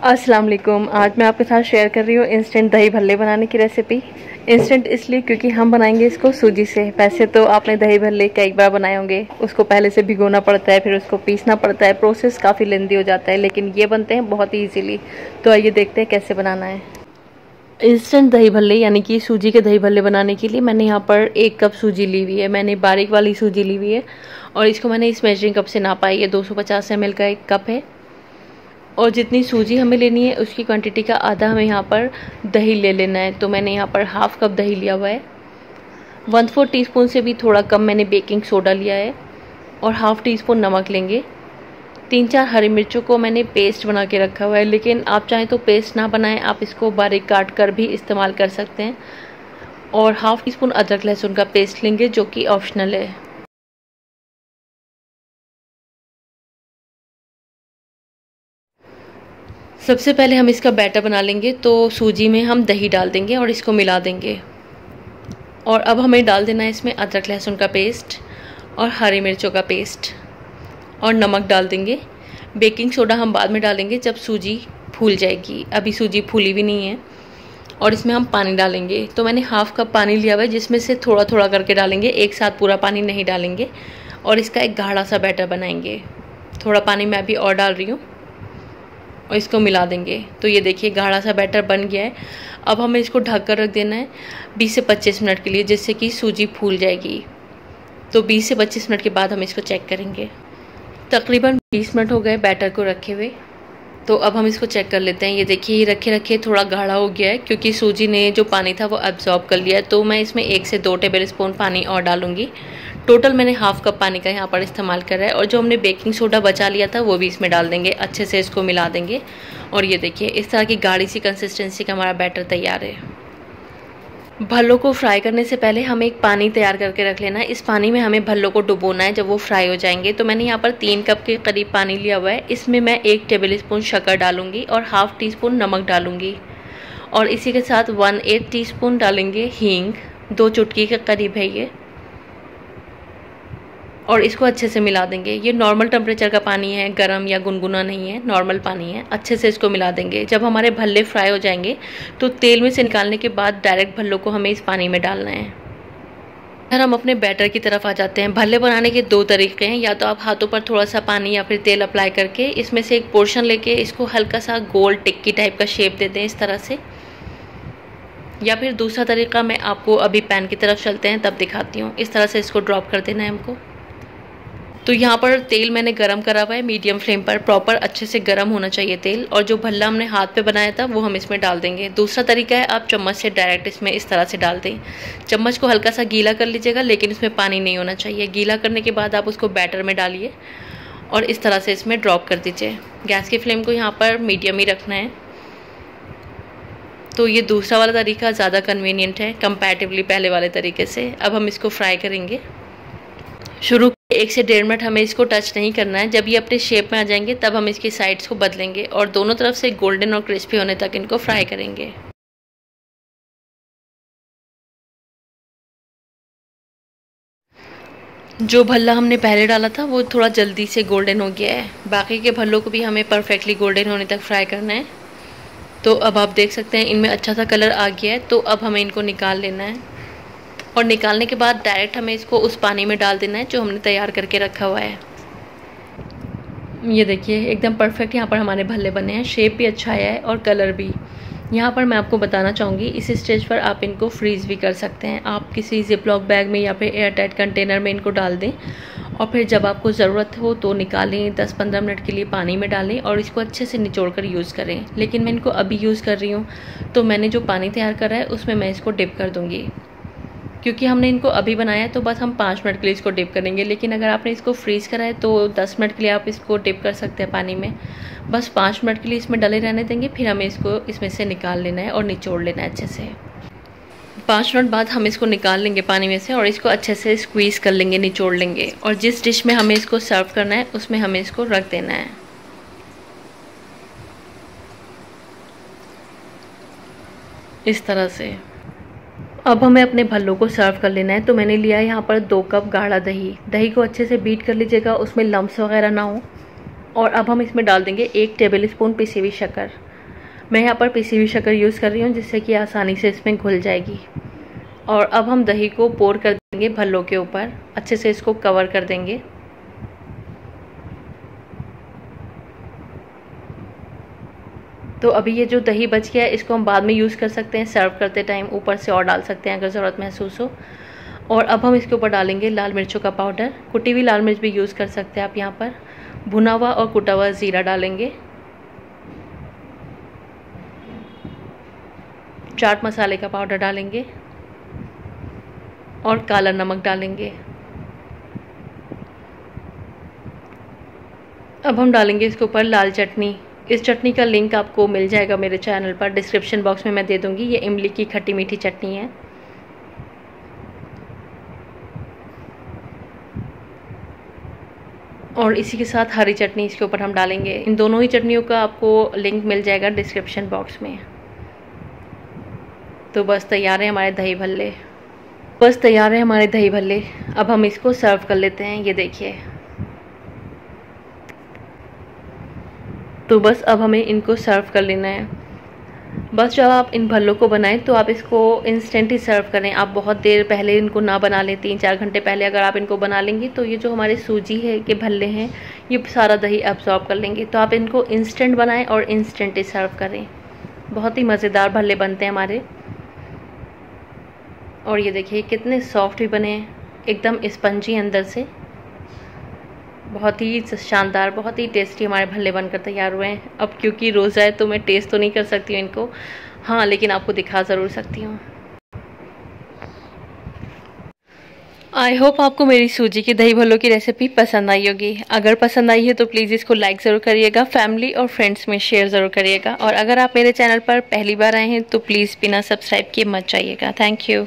अस्सलाम वालेकुम। आज मैं आपके साथ शेयर कर रही हूँ इंस्टेंट दही भल्ले बनाने की रेसिपी इंस्टेंट इसलिए क्योंकि हम बनाएँगे इसको सूजी से। वैसे तो आपने दही भल्ले कई बार बनाए होंगे। उसको पहले से भिगोना पड़ता है, फिर उसको पीसना पड़ता है। प्रोसेस काफ़ी लेंदी हो जाता है, लेकिन ये बनते हैं बहुत ही ईजीली तो आइए देखते हैं कैसे बनाना है। इंस्टेंट दही भल्ले, यानी कि सूजी के दही भल्ले बनाने के लिए मैंने यहाँ पर एक कप सूजी ली हुई है। मैंने बारीक वाली सूजी ली हुई है और इसको मैंने इस मेजरिंग कप से नापा है। ये 250 ml का एक कप है। और जितनी सूजी हमें लेनी है, उसकी क्वांटिटी का आधा हमें यहाँ पर दही ले लेना है। तो मैंने यहाँ पर हाफ़ कप दही लिया हुआ है। वन फोर टी से भी थोड़ा कम मैंने बेकिंग सोडा लिया है और हाफ़ टी स्पून नमक लेंगे। तीन चार हरी मिर्चों को मैंने पेस्ट बना के रखा हुआ है, लेकिन आप चाहें तो पेस्ट ना बनाएँ, आप इसको बारीक काट कर भी इस्तेमाल कर सकते हैं। और हाफ़ टी स्पून अदरक लहसुन का पेस्ट लेंगे, जो कि ऑप्शनल है। सबसे पहले हम इसका बैटर बना लेंगे तो सूजी में हम दही डाल देंगे और इसको मिला देंगे। और अब हमें डाल देना है इसमें अदरक लहसुन का पेस्ट और हरी मिर्चों का पेस्ट और नमक डाल देंगे। बेकिंग सोडा हम बाद में डालेंगे जब सूजी फूल जाएगी। अभी सूजी फूली भी नहीं है और इसमें हम पानी डालेंगे। तो मैंने हाफ़ कप पानी लिया हुआ है, जिसमें से थोड़ा थोड़ा करके डालेंगे। एक साथ पूरा पानी नहीं डालेंगे और इसका एक गाढ़ा सा बैटर बनाएँगे। थोड़ा पानी मैं अभी और डाल रही हूँ। और इसको मिला देंगे। तो ये देखिए, गाढ़ा सा बैटर बन गया है। अब हमें इसको ढक कर रख देना है 20 से 25 मिनट के लिए, जिससे कि सूजी फूल जाएगी। तो 20 से 25 मिनट के बाद हम इसको चेक करेंगे। तकरीबन 20 मिनट हो गए बैटर को रखे हुए। तो अब हम इसको चेक कर लेते हैं। ये देखिए, ये रखे रखे, थोड़ा गाढ़ा हो गया है, क्योंकि सूजी ने जो पानी था वो एब्जॉर्ब कर लिया है। तो मैं इसमें एक से दो टेबल स्पून पानी और डालूँगी। टोटल मैंने हाफ़ कप पानी का यहाँ पर इस्तेमाल करा है और जो हमने बेकिंग सोडा बचा लिया था, वो भी इसमें डाल देंगे, अच्छे से इसको मिला देंगे। और ये देखिए, इस तरह की गाढ़ी सी कंसिस्टेंसी का हमारा बैटर तैयार है। भल्लों को फ्राई करने से पहले हमें एक पानी तैयार करके रख लेना है। इस पानी में हमें भल्लों को डुबोना है, जब वो फ्राई हो जाएँगे। तो मैंने यहाँ पर तीन कप के करीब पानी लिया हुआ है। इसमें मैं एक टेबल स्पून शक्कर डालूँगी और हाफ़ टी स्पून नमक डालूँगी। और इसी के साथ वन एट टी स्पून डालेंगे हींग। दो चुटकी के करीब है ये। और इसको अच्छे से मिला देंगे। ये नॉर्मल टेम्परेचर का पानी है, गर्म या गुनगुना नहीं है नॉर्मल पानी है। अच्छे से इसको मिला देंगे। जब हमारे भल्ले फ्राई हो जाएँगे तो तेल में से निकालने के बाद डायरेक्ट भल्लों को हमें इस पानी में डालना है। फिर हम अपने बैटर की तरफ़ आ जाते हैं, भल्ले बनाने के दो तरीके हैं। या तो आप हाथों पर थोड़ा सा पानी या फिर तेल अप्लाई करके इसमें से एक पोर्शन लेके इसको हल्का सा गोल टिक्की टाइप का शेप दे दें इस तरह से। या फिर दूसरा तरीका मैं आपको अभी पैन की तरफ़ चलते हैं, तब दिखाती हूँ। इस तरह से इसको ड्रॉप कर देना है हमको। तो यहाँ पर तेल मैंने गरम करा हुआ है मीडियम फ्लेम पर प्रॉपर अच्छे से गरम होना चाहिए तेल, और जो भल्ला हमने हाथ पे बनाया था, वो हम इसमें डाल देंगे। दूसरा तरीका है, आप चम्मच से डायरेक्ट इसमें इस तरह से डाल दें। चम्मच को हल्का सा गीला कर लीजिएगा, लेकिन इसमें पानी नहीं होना चाहिए। गीला करने के बाद आप उसको बैटर में डालिए, और इस तरह से इसमें ड्रॉप कर दीजिए। गैस की फ्लेम को यहाँ पर मीडियम ही रखना है। तो ये दूसरा वाला तरीका ज़्यादा कन्वीनियंट है कंपैरेटिवली पहले वाले तरीके से। अब हम इसको फ्राई करेंगे। शुरू एक से डेढ़ मिनट हमें इसको टच नहीं करना है। जब ये अपने शेप में आ जाएँगे, तब हम इसकी साइड्स को बदलेंगे और दोनों तरफ़ से गोल्डन और क्रिस्पी होने तक इनको फ्राई करेंगे। जो भल्ला हमने पहले डाला था, वो थोड़ा जल्दी से गोल्डन हो गया है। बाकी के भल्लों को भी हमें परफेक्टली गोल्डन होने तक फ्राई करना है। तो अब आप देख सकते हैं, इनमें अच्छा सा कलर आ गया है तो अब हमें इनको निकाल लेना है। और निकालने के बाद डायरेक्ट हमें इसको उस पानी में डाल देना है, जो हमने तैयार करके रखा हुआ है। ये देखिए, एकदम परफेक्ट यहाँ पर हमारे भल्ले बने हैं। शेप भी अच्छा आया है और कलर भी। यहाँ पर मैं आपको बताना चाहूँगी, इस स्टेज पर आप इनको फ्रीज़ भी कर सकते हैं। आप किसी जिपलॉक बैग में या फिर एयर टाइट कंटेनर में इनको डाल दें और फिर जब आपको ज़रूरत हो तो निकालें 10-15 मिनट के लिए पानी में डालें और इसको अच्छे से निचोड़ कर यूज़ करें। लेकिन मैं इनको अभी यूज़ कर रही हूँ तो मैंने जो पानी तैयार करा है, उसमें मैं इसको डिप कर दूँगी। क्योंकि हमने इनको अभी बनाया है तो बस हम पाँच मिनट के लिए इसको डिप करेंगे। लेकिन अगर आपने इसको फ्रीज़ करा है तो दस मिनट के लिए आप इसको डिप कर सकते हैं पानी में। बस पाँच मिनट के लिए इसमें डले रहने देंगे, फिर हमें इसको इसमें से निकाल लेना है और निचोड़ लेना है अच्छे से। पाँच मिनट बाद हम इसको निकाल लेंगे पानी में से और इसको अच्छे से स्क्वीज़ कर लेंगे, निचोड़ लेंगे। और जिस डिश में हमें इसको सर्व करना है, उसमें हमें इसको रख देना है। इस तरह से। अब हमें अपने भल्लों को सर्व कर लेना है तो मैंने लिया यहाँ पर दो कप गाढ़ा दही। दही को अच्छे से बीट कर लीजिएगा, उसमें लम्स वगैरह ना हो। और अब हम इसमें डाल देंगे एक टेबल स्पून पिसी हुई शक्कर। मैं यहाँ पर पीसी हुई शक्कर यूज़ कर रही हूँ, जिससे कि आसानी से इसमें घुल जाएगी। और अब हम दही को पोर कर देंगे भल्लों के ऊपर। अच्छे से इसको कवर कर देंगे। तो अभी ये जो दही बच गया है, इसको हम बाद में यूज़ कर सकते हैं सर्व करते टाइम ऊपर से और डाल सकते हैं अगर ज़रूरत महसूस हो। और अब हम इसके ऊपर डालेंगे लाल मिर्चों का पाउडर कुटी हुई लाल मिर्च भी यूज़ कर सकते हैं आप यहाँ पर। भुना हुआ और कुटा हुआ ज़ीरा डालेंगे। चाट मसाले का पाउडर डालेंगे। और काला नमक डालेंगे। अब हम डालेंगे इसके ऊपर लाल चटनी। इस चटनी का लिंक आपको मिल जाएगा मेरे चैनल पर। डिस्क्रिप्शन बॉक्स में मैं दे दूँगी। ये इमली की खट्टी मीठी चटनी है। और इसी के साथ हरी चटनी, इसके ऊपर हम डालेंगे। इन दोनों ही चटनियों का आपको लिंक मिल जाएगा डिस्क्रिप्शन बॉक्स में। तो बस तैयार है हमारे दही भल्ले। बस तैयार है हमारे दही भल्ले। अब हम इसको सर्व कर लेते हैं। ये देखिए। तो बस अब हमें इनको सर्व कर लेना है। बस जब आप इन भल्लों को बनाएँ तो आप इसको इंस्टेंट ही सर्व करें। आप बहुत देर पहले इनको ना बना लें तीन चार घंटे पहले अगर आप इनको बना लेंगे तो ये जो हमारे सूजी है, के भल्ले हैं, ये सारा दही एब्जॉर्ब कर लेंगे। तो आप इनको इंस्टेंट बनाएँ और इंस्टेंट ही सर्व करें। बहुत ही मज़ेदार भल्ले बनते हैं हमारे। और ये देखिए, कितने सॉफ्ट भी बने हैं, एकदम स्पंजी अंदर से। बहुत ही शानदार, बहुत ही टेस्टी हमारे भल्ले बनकर तैयार हुए हैं। अब क्योंकि रोज़ा है तो मैं टेस्ट तो नहीं कर सकती हूँ इनको। हाँ लेकिन आपको दिखा ज़रूर सकती हूँ। आई होप आपको मेरी सूजी की दही भल्लों की रेसिपी पसंद आई होगी। अगर पसंद आई है तो प्लीज़ इसको लाइक ज़रूर करिएगा फैमिली और फ्रेंड्स में शेयर ज़रूर करिएगा। और अगर आप मेरे चैनल पर पहली बार आए हैं तो प्लीज़ बिना सब्सक्राइब किए मत जाइएगा। Thank you